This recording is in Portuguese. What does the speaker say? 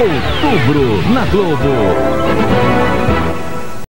Outubro na Globo.